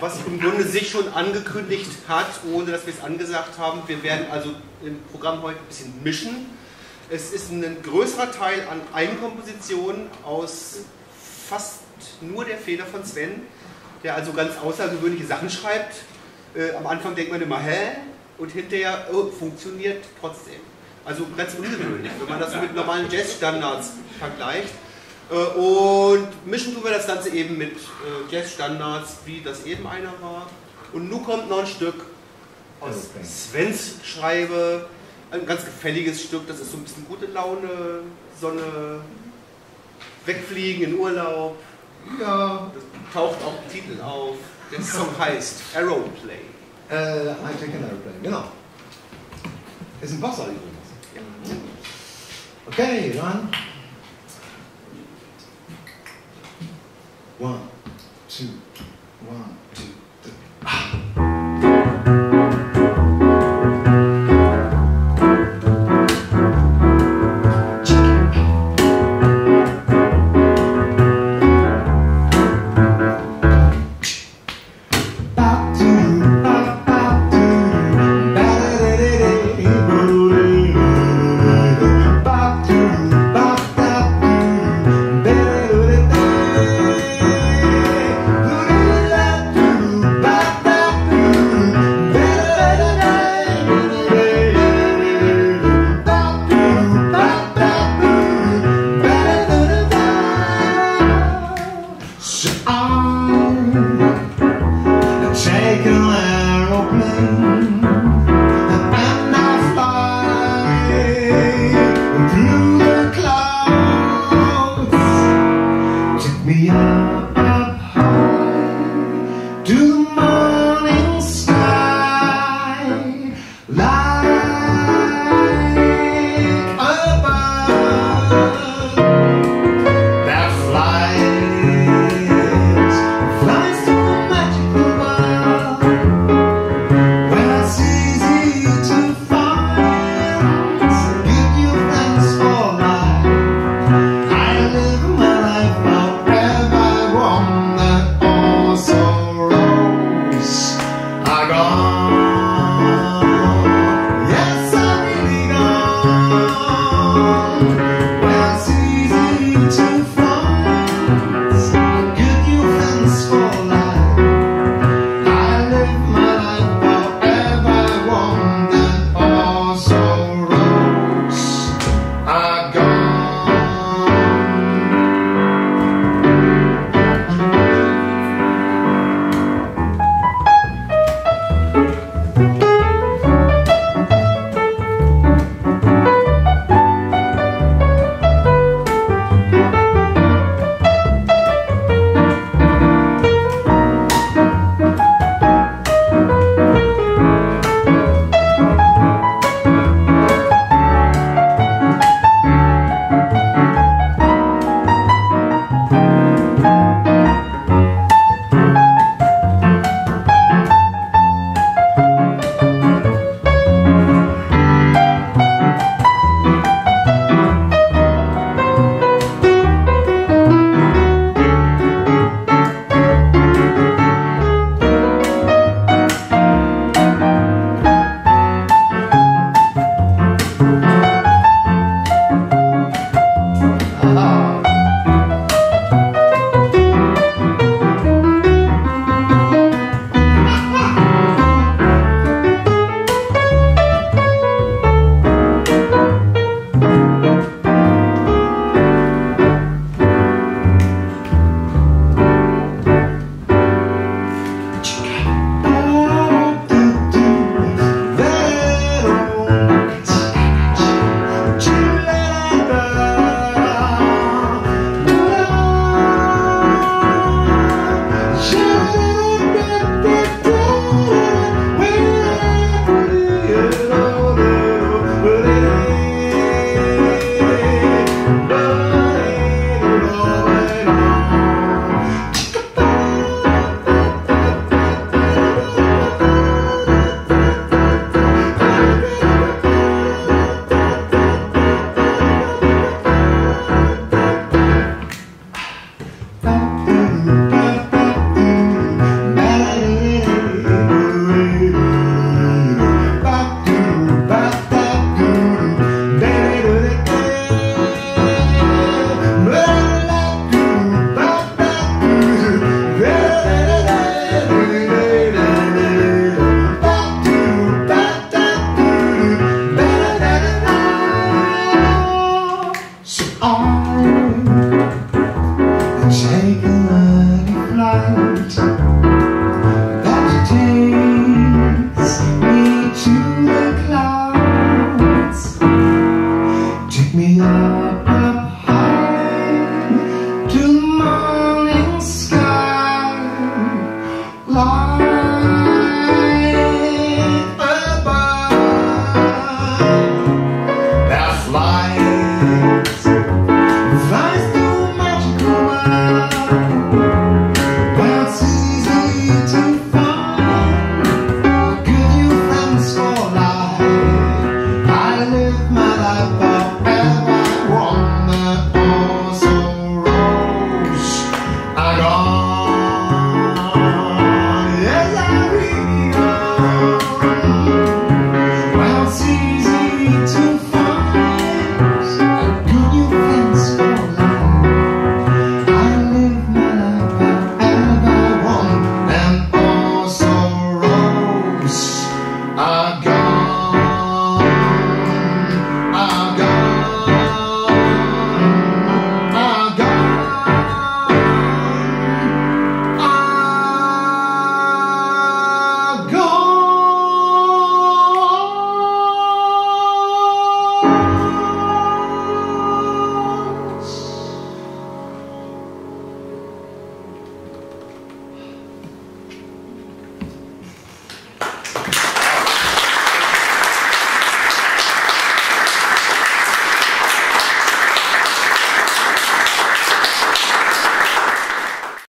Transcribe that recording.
was im Grunde sich schon angekündigt hat, ohne dass wir es angesagt haben. Wir werden also im Programm heute ein bisschen mischen. Es ist ein größerer Teil an Eigenkompositionen aus fast nur der Feder von Sven, der also ganz außergewöhnliche Sachen schreibt. Äh, am Anfang denkt man immer, hä? Und hinterher oh, funktioniert trotzdem. Also ganz ungewöhnlich, wenn man das mit normalen Jazzstandards vergleicht. Äh, und mischen tun wir das Ganze eben mit äh, Jazzstandards, wie das eben einer war. Und nun kommt noch ein Stück aus Svens Schreibe, ein ganz gefälliges Stück, das ist so ein bisschen gute Laune, Sonne, wegfliegen in Urlaub. Ja, das taucht auch im Titel auf. Der Song heißt Aeroplane. Äh, I take an aeroplane, genau. Ist ein Wasser übrigens. Ja. Okay, dann. One, two, one, me up. Oh. on and take a mighty flight that takes me to the clouds. Take me up. I got. Thanks.